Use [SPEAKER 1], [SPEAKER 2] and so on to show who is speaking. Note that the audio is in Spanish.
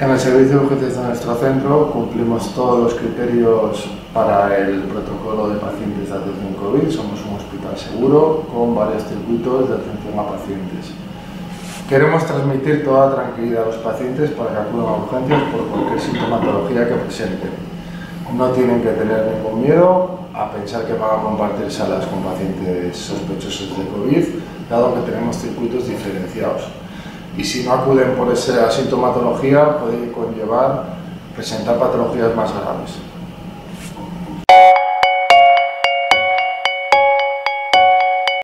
[SPEAKER 1] En el servicio de urgencias de nuestro centro cumplimos todos los criterios para el protocolo de pacientes de atención COVID. Somos un hospital seguro con varios circuitos de atención a pacientes. Queremos transmitir toda tranquilidad a los pacientes para que acudan a urgencias por cualquier sintomatología que presenten. No tienen que tener ningún miedo a pensar que van a compartir salas con pacientes sospechosos de COVID, dado que tenemos circuitos diferenciados y si no acuden por esa sintomatología puede conllevar presentar patologías más graves.